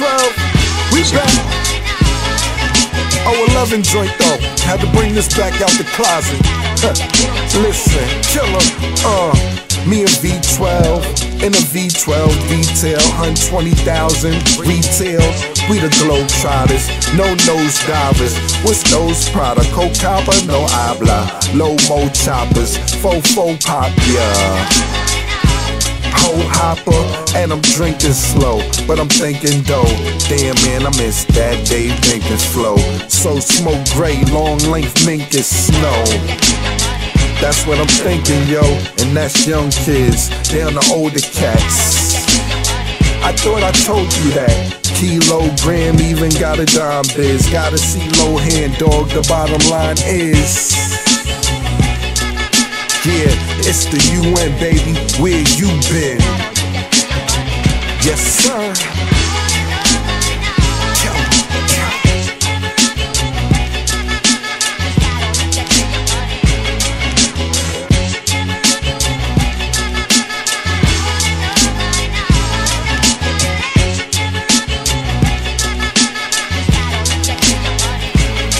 V12, we back. Oh, 11 joint though. Had to bring this back out the closet. Listen, killer, uh, me and V12 in a V12 detail, 120,000 retail. We the globe trotters, no nose divers. What's those product? Copper, no habla. Low mo choppers, fofo pop, yeah whole hopper, and I'm drinking slow. But I'm thinking though, damn man, I miss that Dave Jenkins flow. So smoke gray, long length mink is snow. That's what I'm thinking, yo, and that's young kids, down the older cats. I thought I told you that. kilo Kilogram even got a dime biz. Gotta see low hand dog, the bottom line is. Yeah, it's the UN, baby. Where you been? Yes, sir.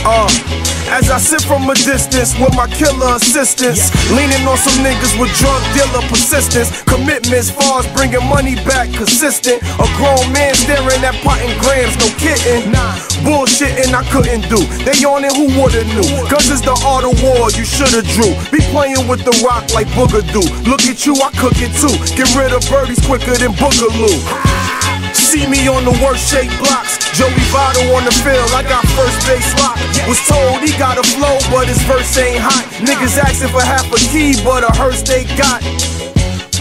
Uh. As I sit from a distance with my killer assistants, leaning on some niggas with drug dealer persistence, commitments, far as bringing money back consistent. A grown man staring at pot and grams, no kidding. Bullshitting I couldn't do. They on it, who woulda knew? Guns is the art of war, you shoulda drew. Be playing with the rock like Boogadoo. Look at you, I cook it too. Get rid of birdies quicker than Boogaloo. See me on the worst shape blocks. Joey Votto on the field, I got first base lock. Was told he got a flow, but his verse ain't hot. Niggas asking for half a key, but a hearse they got.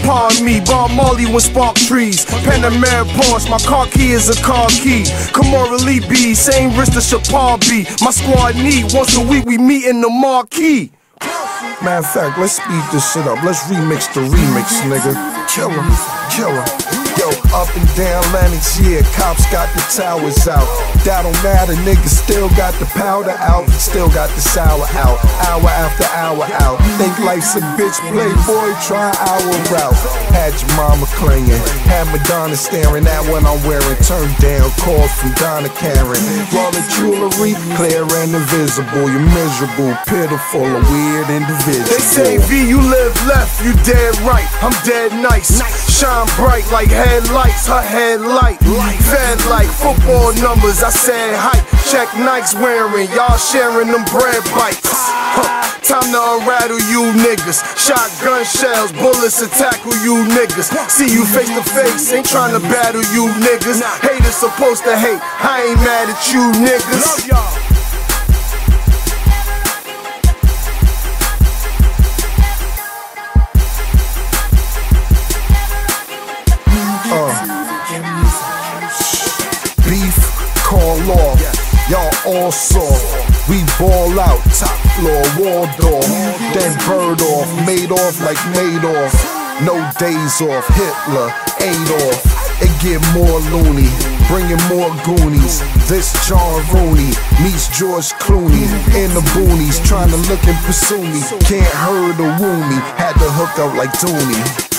Pardon me, Bob Marley when spark trees. Panamera Porsche, my car key is a car key. Kamora Lee B, same wrist as Chapar B. My squad need once a week we meet in the marquee. Matter of fact, let's speed this shit up. Let's remix the remix, nigga. Killer, killer. Yo, up and down Lenox, yeah, cops got the towers out. That don't matter, niggas still got the powder out, still got the sour out. Hour after hour out. Think life's a bitch, playboy, try our route. Had your mama clinging, had Madonna staring at what I'm wearing. Turned down calls from Donna Karan. Roll the jewelry, clear and invisible. You're miserable, pitiful, a weird individual. They say V, you live left, you dead right. I'm dead nice. Shine bright like headlights, her headlight. Fed like football numbers, I said height. Check Nikes wearing, y'all sharing them bread bites. Huh. Time to unrattle you niggas. Shotgun shells, bullets to tackle you niggas. See you face to face, ain't trying to battle you niggas. Haters supposed to hate, I ain't mad at you niggas. Love Y'all all all soft. We ball out, top floor, Waldorf. Then bird off, made off like Madoff. No days off, Hitler, Adolf. It get more loony, bringing more Goonies. This John Rooney meets George Clooney in the boonies, trying to look and pursue me. Can't hurt or woo me, had to hook up like Dooney.